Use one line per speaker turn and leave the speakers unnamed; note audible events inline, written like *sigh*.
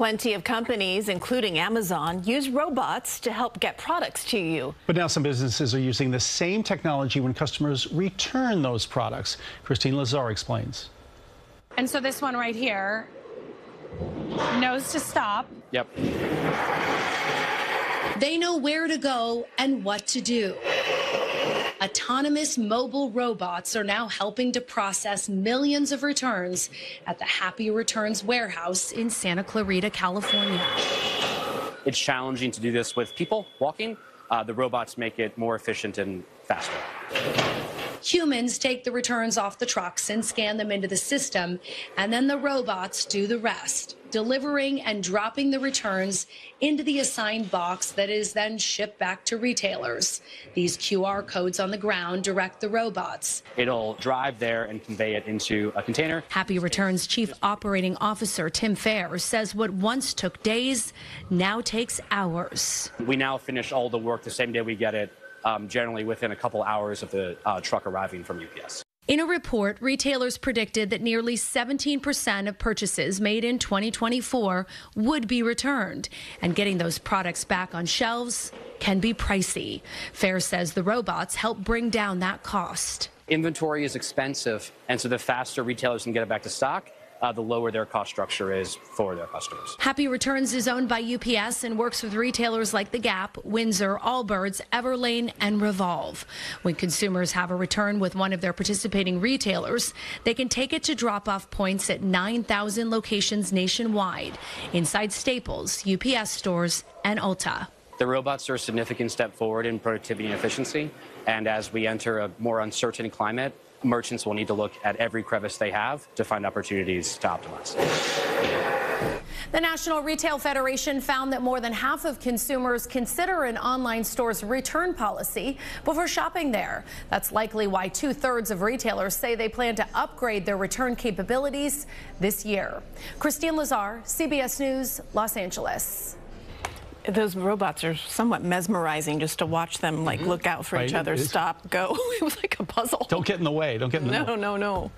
Plenty of companies, including Amazon, use robots to help get products to you.
But now some businesses are using the same technology when customers return those products. Kristine Lazar explains.
And so this one right here knows to stop.
Yep.
They know where to go and what to do. Autonomous mobile robots are now helping to process millions of returns at the Happy Returns warehouse in Santa Clarita, California.
It's challenging to do this with people walking. Uh, the robots make it more efficient and faster.
Humans take the returns off the trucks and scan them into the system, and then the robots do the rest, delivering and dropping the returns into the assigned box that is then shipped back to retailers. These QR codes on the ground direct the robots.
It'll drive there and convey it into a container.
Happy Returns Chief Operating Officer Tim Fair says what once took days now takes hours.
We now finish all the work the same day we get it um, generally within a couple hours of the uh, truck arriving from UPS.
In a report, retailers predicted that nearly 17% of purchases made in 2024 would be returned, and getting those products back on shelves can be pricey. Fair says the robots help bring down that cost.
Inventory is expensive, and so the faster retailers can get it back to stock, uh, the lower their cost structure is for their customers.
Happy Returns is owned by UPS and works with retailers like The Gap, Windsor, Allbirds, Everlane, and Revolve. When consumers have a return with one of their participating retailers, they can take it to drop off points at 9,000 locations nationwide inside Staples, UPS stores, and Ulta.
The robots are a significant step forward in productivity and efficiency. And as we enter a more uncertain climate, merchants will need to look at every crevice they have to find opportunities to optimize.
The National Retail Federation found that more than half of consumers consider an online store's return policy before shopping there. That's likely why two thirds of retailers say they plan to upgrade their return capabilities this year. Kristine Lazar, CBS News, Los Angeles
those robots are somewhat mesmerizing just to watch them like mm -hmm. look out for right. each other, stop, go. *laughs* it was like a puzzle.
Don't get in the way. Don't get in the
No, no, no.